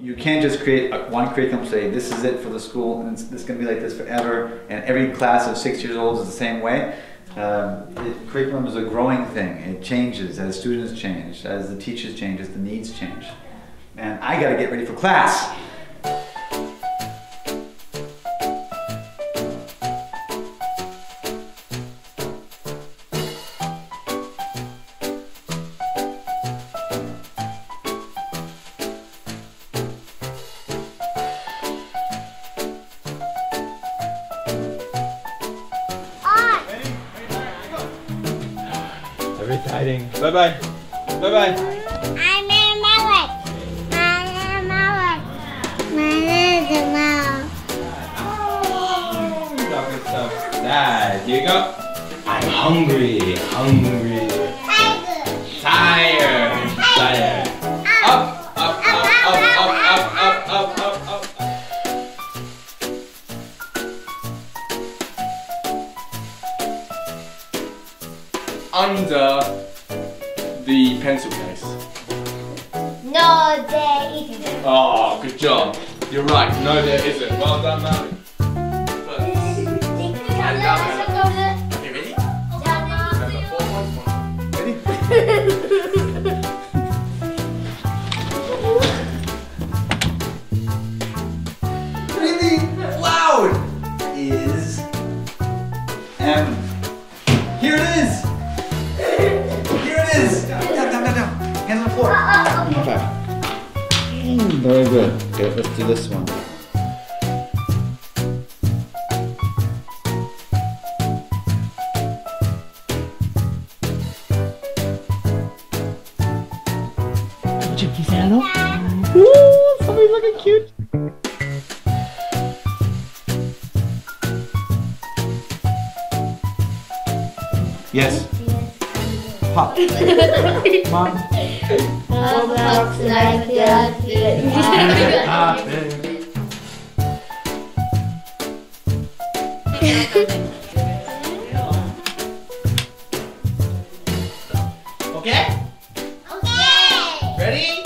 You can't just create a- one curriculum, say this is it for the school, and it's, this is going to be like this forever, and every class of six years old is the same way. Um, it, curriculum is a growing thing. It changes as students change, as the teachers change, as the needs change. And I got to get ready for class. Exciting. Bye bye. Bye bye. I'm in Malik. I'm in Malik. My name is Malik. Stop it, stop. Dad, here you go. I'm hungry. Hungry. know that Ooh, somebody's looking cute. Yes. Pop. Mom. Looks like that. Okay? Ready?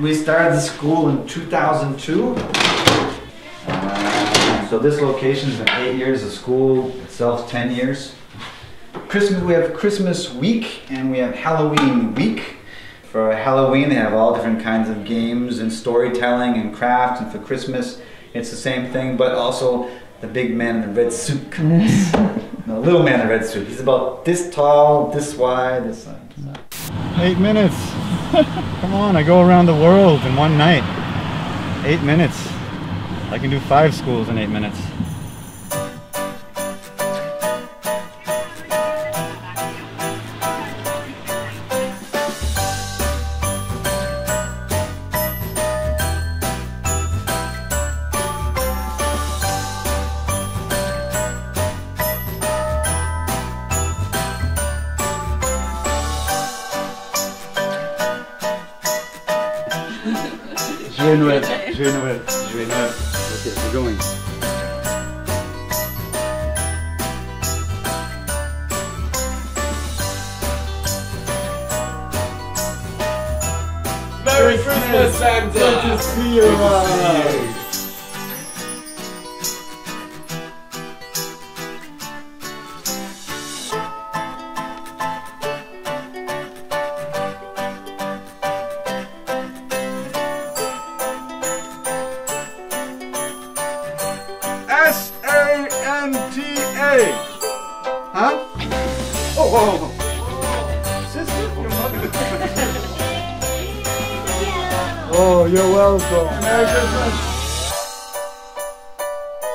We started the school in 2002. Uh, so this location's been eight years. The school itself 10 years. Christmas, we have Christmas week and we have Halloween week. For Halloween, they have all different kinds of games and storytelling and craft. And for Christmas, it's the same thing, but also the big man in the red suit comes. the little man in the red suit. He's about this tall, this wide, this. Eight minutes. Come on, I go around the world in one night. Eight minutes. I can do five schools in eight minutes. Joyeux Noël. Joyeux Noël. Joyeux Noël. Okay, we're going. Merry Christmas, Santa! Good to see you, S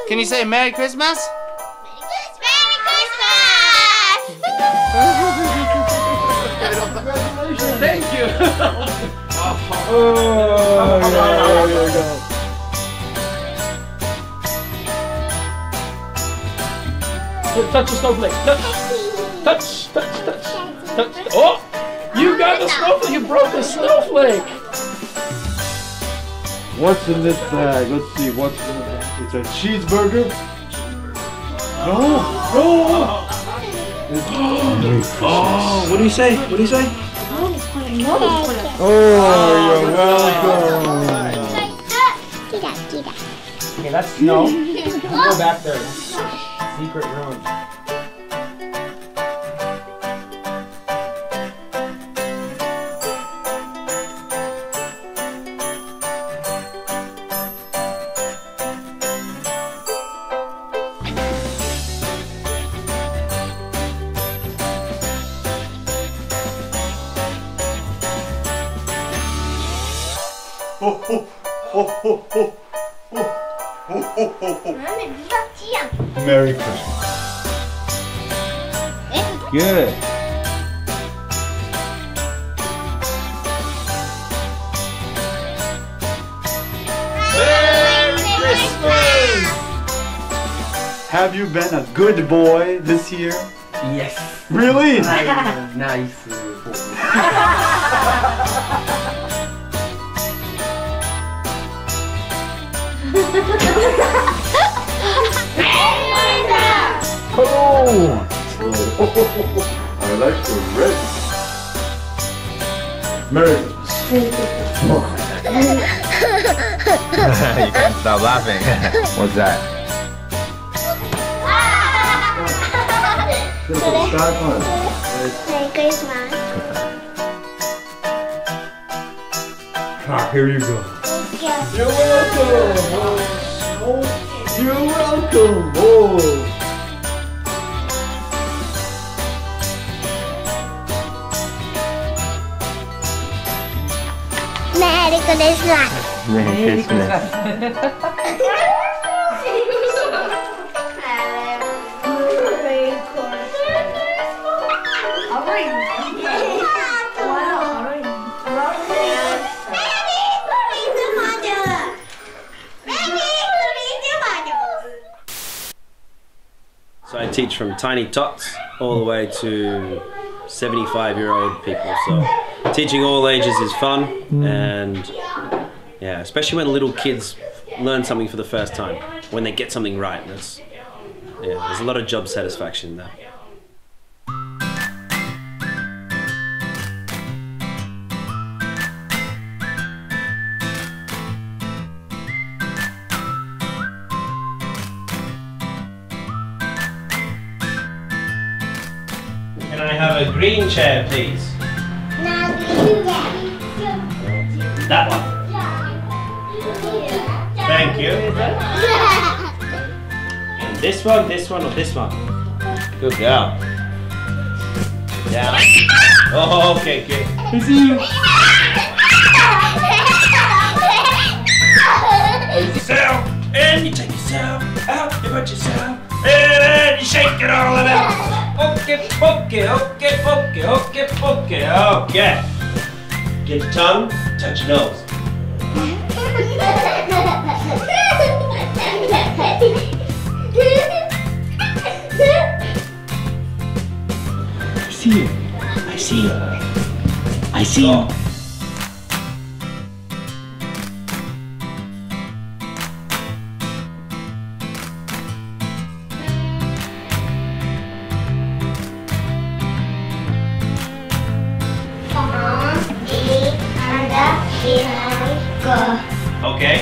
Can you say Merry Christmas? Merry Christmas! Merry Thank you! oh, yeah, yeah, yeah. Touch the snowflake. Touch, touch, touch, touch, touch. Oh! You got the snowflake. You broke the snowflake. What's in this bag? Let's see. What's in it? It's a cheeseburger. No. No. Oh, what do you say? What do you say? Oh, you're welcome. Kira, kira. Okay, that's no. Go back there. Secret room. Merry Christmas. Good. Merry Christmas. Have you been a good boy this year? Yes. Really? nice. Oh! I like the red. Merry you can't stop laughing. What's that? Merry Christmas. Ah, here you go. Thank you. You're welcome. Oh, you're welcome. Oh. Merry Christmas. Merry Christmas. teach from tiny tots all the way to 75 year old people. So teaching all ages is fun mm. and yeah, especially when little kids learn something for the first time, when they get something right. That's yeah, there's a lot of job satisfaction in have a green chair, please? That one. Thank you. And this one, this one, or this one? Good girl. Yeah. Oh, okay, good. I see you. Yourself, and you take yourself out, you put yourself, and then you shake it all about. Okay, okay, okay, okay, okay, okay, okay. Get your tongue, touch your nose. I see you. I see you. I see you. Oh. Okay.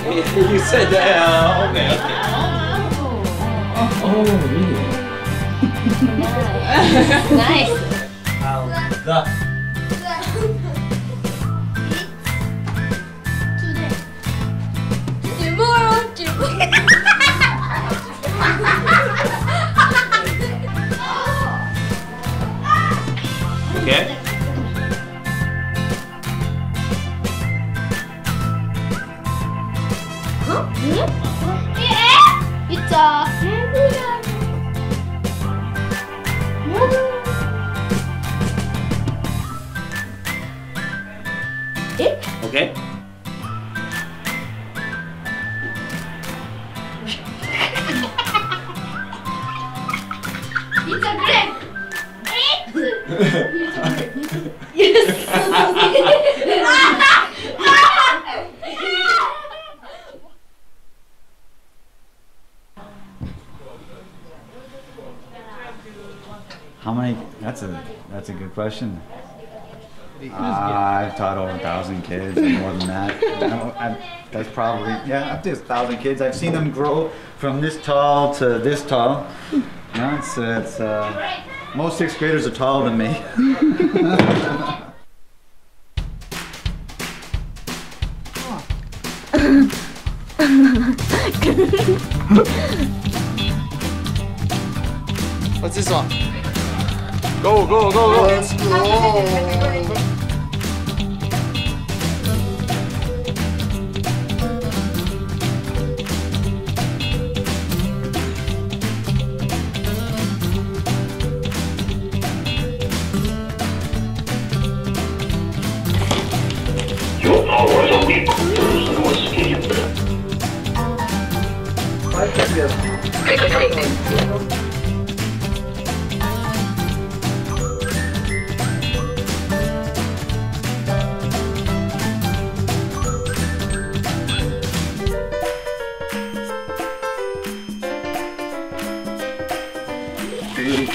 you said that. Uh, okay, okay. Oh, really? Nice. The How many? That's a that's a good question. Uh, I've taught over a thousand kids, more than that. No, I, that's probably yeah, to a thousand kids. I've seen them grow from this tall to this tall. Know, it's it's uh, most sixth graders are taller than me. What's this one? Go, go, go, go. Let's go.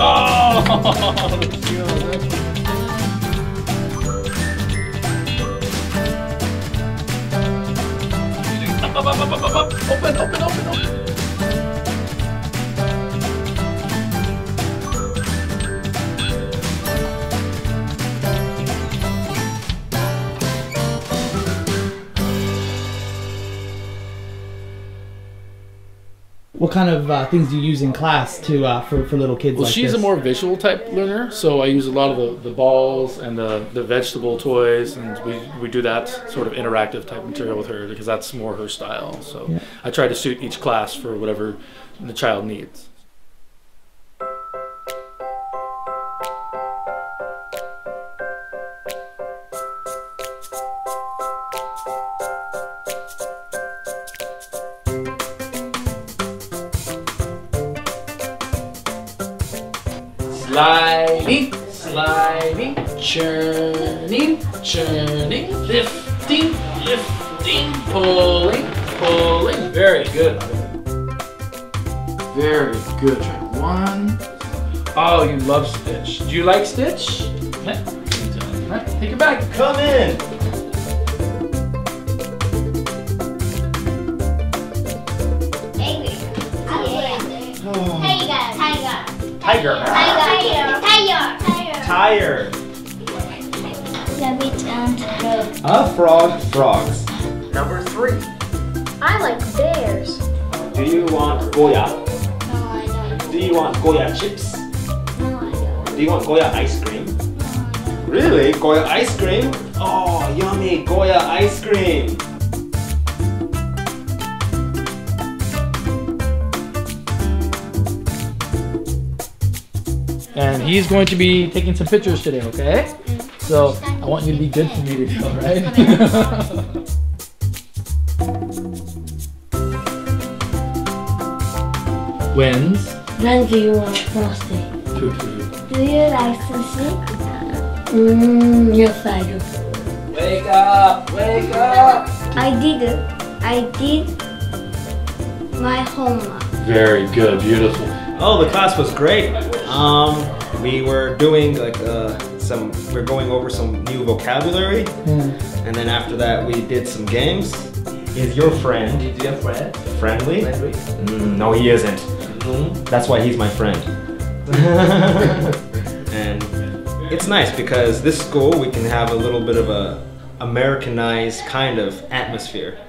change. Oh, open, open, open, open. What kind of uh, things do you use in class to uh, for for little kids? Well, like she's this? a more visual type learner, so I use a lot of the, the balls and the, the vegetable toys, and we, we do that sort of interactive type material with her because that's more her style. So Yeah. I try to suit each class for whatever the child needs. Churning, churning, lifting, lifting, pulling, pulling. Very good. Very good. Try one. Oh, you love Stitch. Do you like Stitch? Take it back. Come in. Tiger. Tiger. Tiger. Tired. Rabbit and frog. A frog frogs. Number three. I like bears. Do you want Goya? No, I don't. Do you want Goya chips? No, I don't. Do you want Goya ice cream? No, I don't. Really? Goya ice cream? Oh, yummy Goya ice cream. And he's going to be taking some pictures today, okay? So I want you to be good for me today, all right? Wins. When do you want frosty? Two, two. Do you like sushi? Mmm, yes I do. Wake up! Wake up! I did. it. I did my homework. Very good, beautiful. Oh, the class was great. Um, we were doing like uh, some. We're going over some new vocabulary, and then after that we did some games. Is your friend Is your friend? friendly? Mm, no, he isn't. That's why he's my friend. and it's nice because this school we can have a little bit of a Americanized kind of atmosphere.